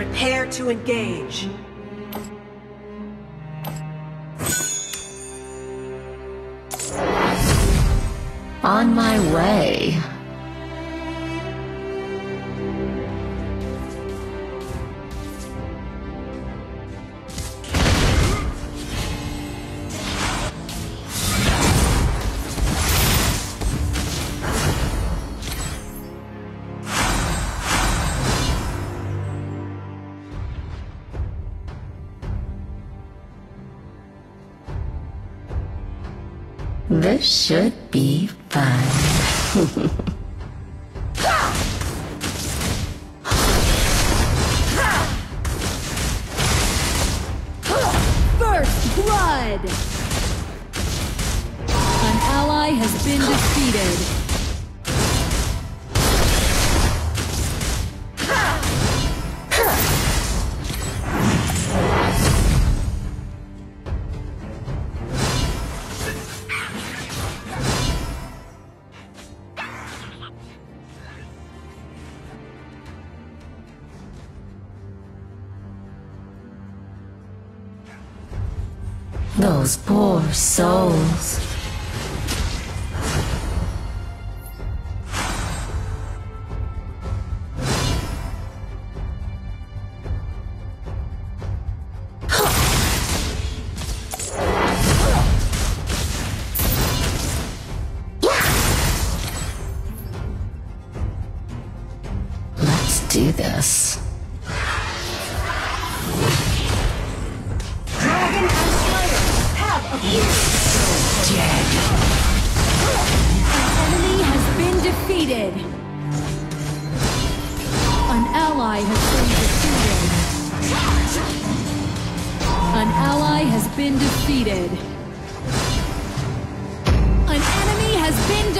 Prepare to engage. On my way. This should be fun. Those poor souls.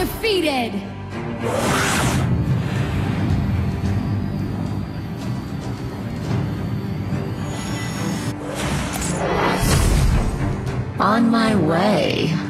Defeated. On my way.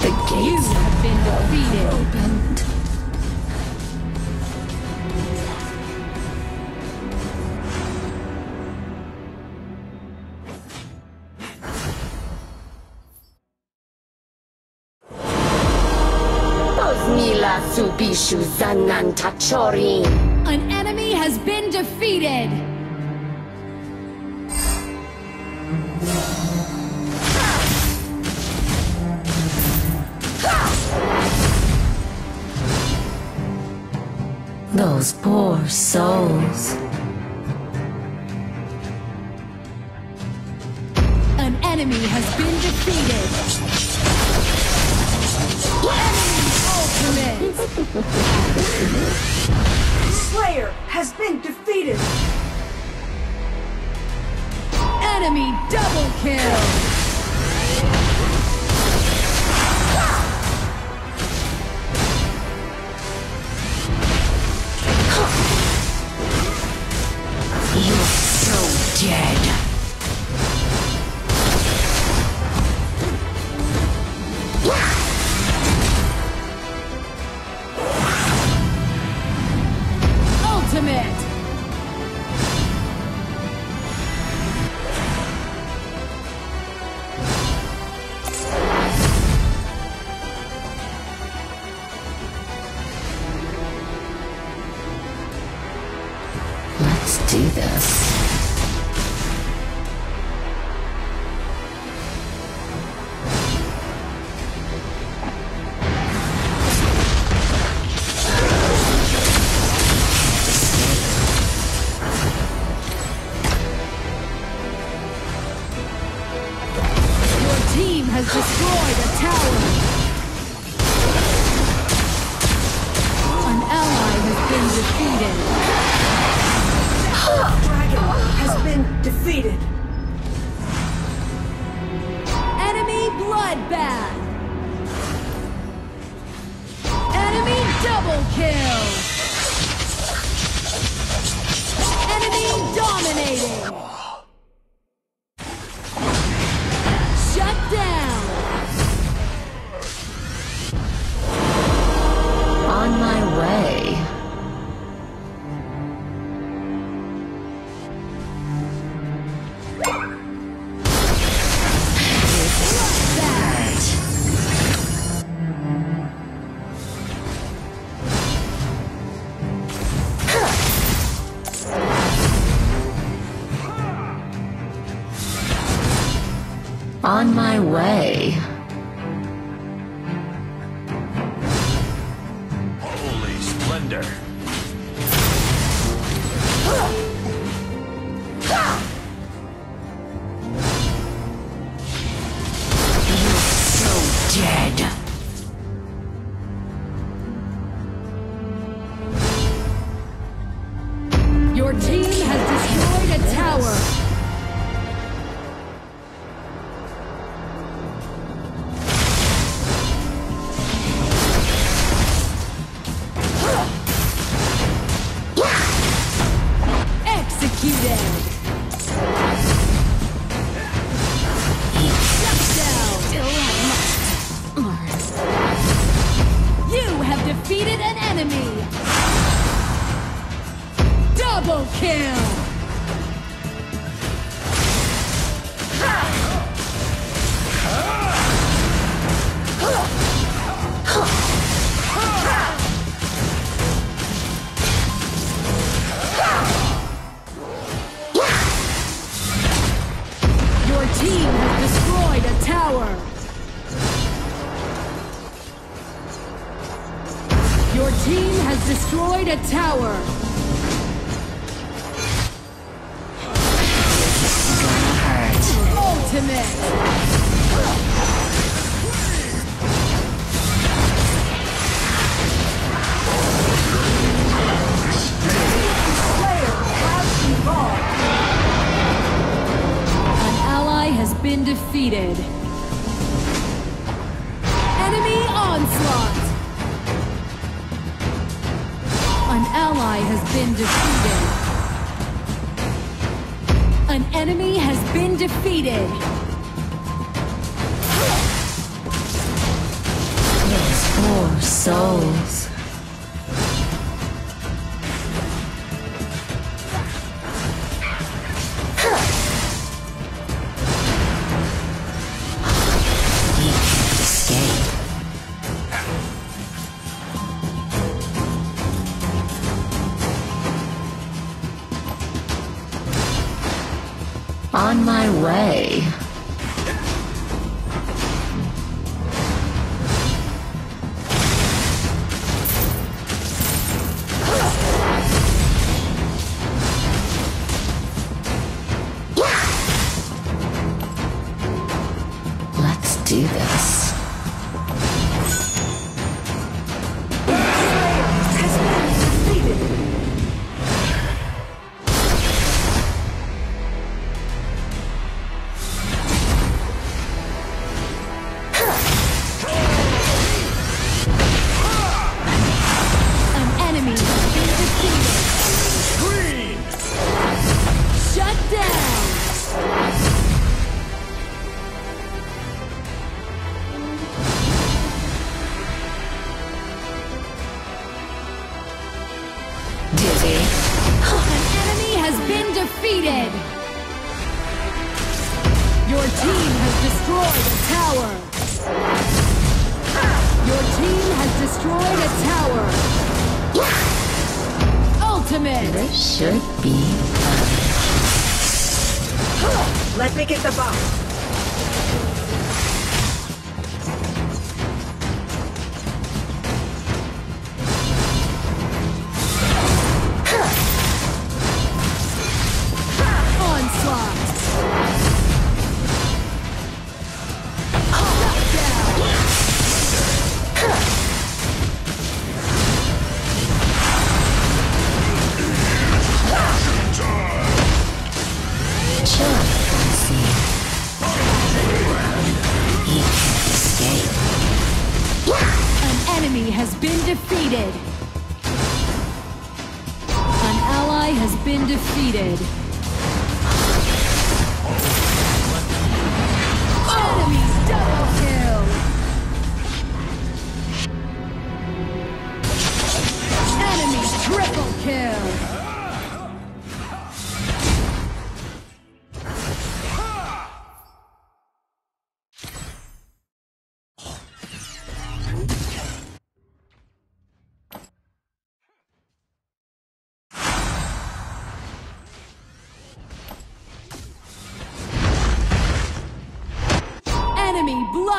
the gates have been defeated. opened. Bosmila Subishu Zanantachorin. An enemy has been defeated. Those poor souls. An enemy has been defeated. Enemy ultimate. Slayer has been defeated. Enemy double kill. do this. Defeated. On Your team has destroyed a tower. Ultimate! Ally has been defeated. An enemy has been defeated. Those poor souls. On my way. Defeated! Your team has destroyed a tower! Your team has destroyed a tower! Ultimate! This should be fun. Let me get the box.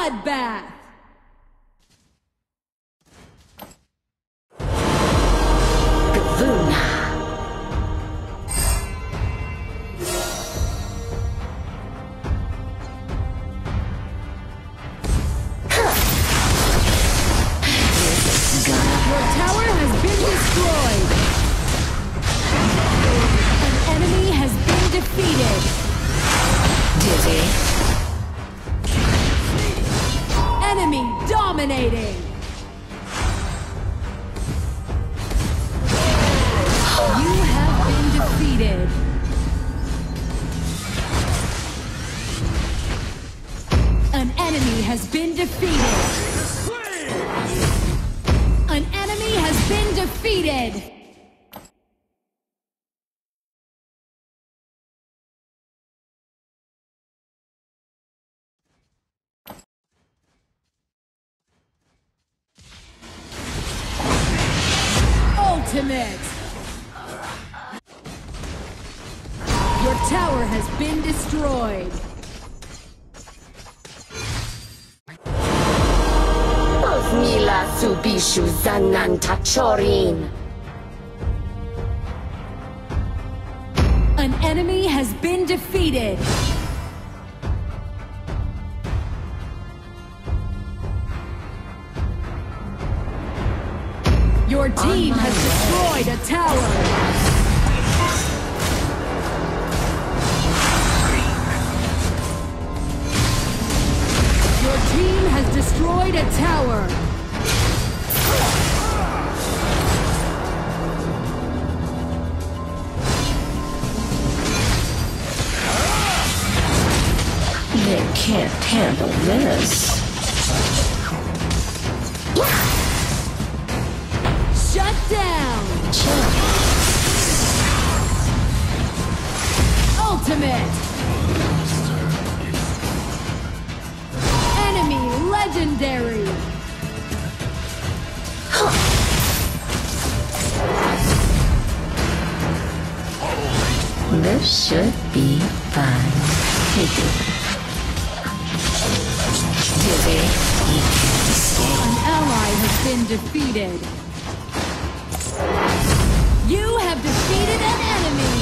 Bloodbath. Your tower has been destroyed. An enemy has been defeated. dizzy. Dominating. Ultimate. Your tower has been destroyed. Mila Subishu Zanantachorin. An enemy has been defeated. Team has destroyed a tower. Ultimate. Enemy legendary. This should be fun. An ally has been defeated. You have defeated an enemy.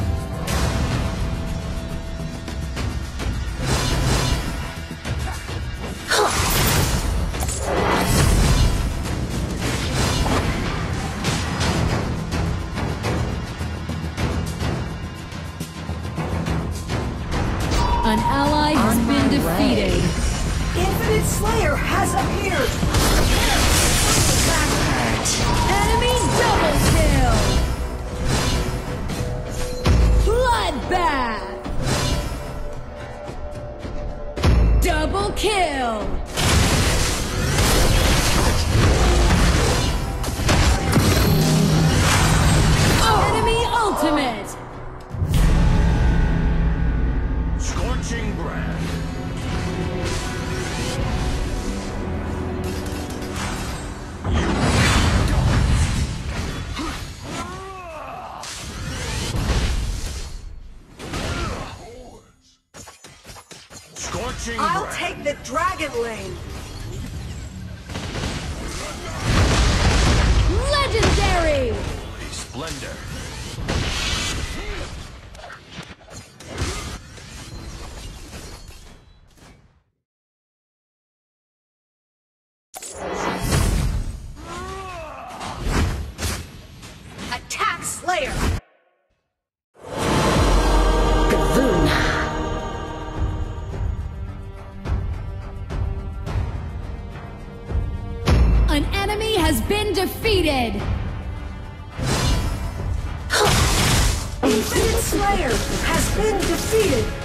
kill. Double kill. Scorching I'll breath. take the dragon lane. Legendary! Holy splendor. defeated! Infinite Slayer has been defeated!